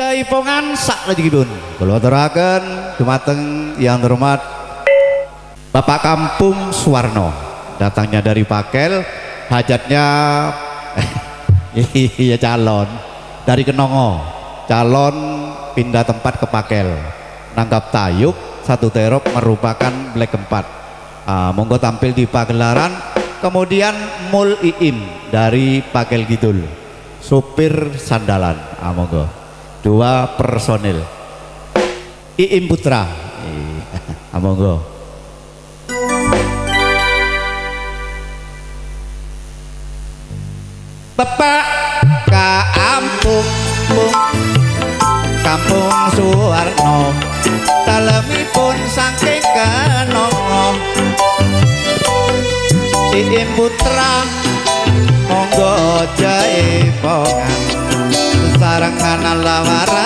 Jaipongan sak pun. Kula aturaken dumateng yang terhormat Bapak Kampung Suwarno. Datangnya dari Pakel, hajatnya iya calon dari Kenongo. Calon pindah tempat ke Pakel. Nanggap tayuk satu terop merupakan black keempat. Ah, monggo tampil di pagelaran. Kemudian Mul Iim dari Pakel Gidul. Supir sandalan. Ah, monggo. Dua personil. Iim Putra. Ah, monggo. Bapak kampung kampung Suwarno dalemipun saking kenongo Iim putra monggo jaipongan sarangan lawara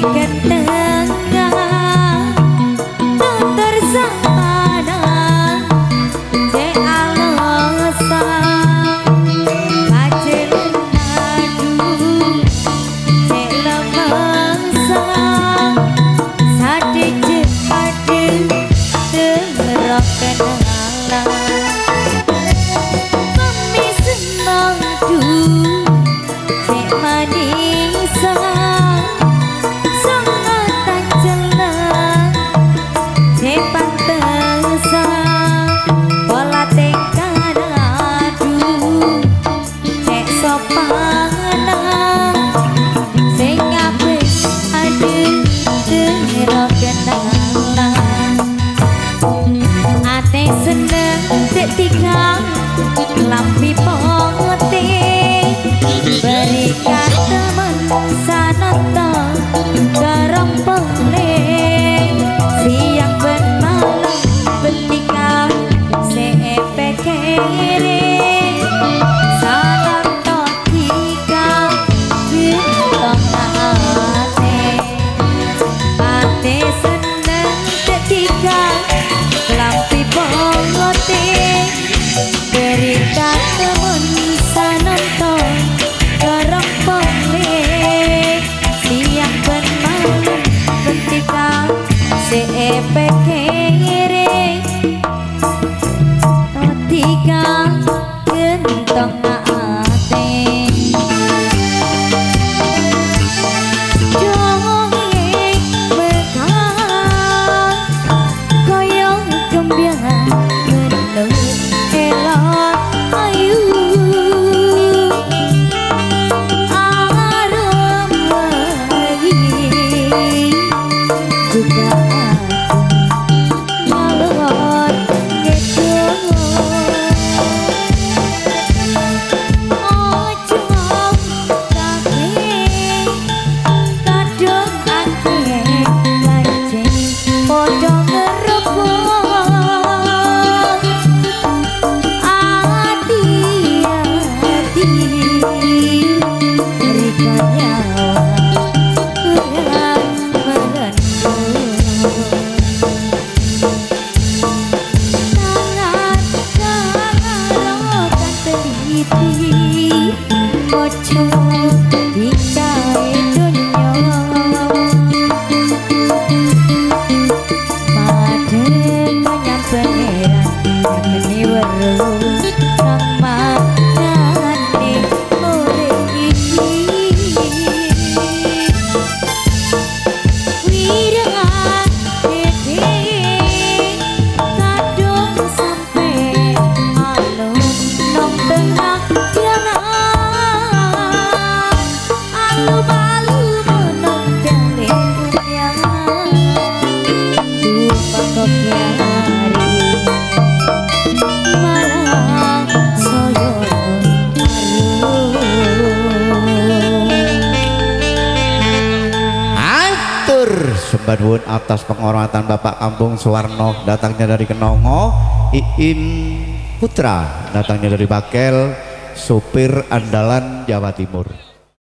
get the Apa. 했던 arropó. Sembah nuwun atas penghormatan Bapak Kampung Suwarno datangnya dari Kenongo. Iim Putra datangnya dari Bakel sopir andalan Jawa Timur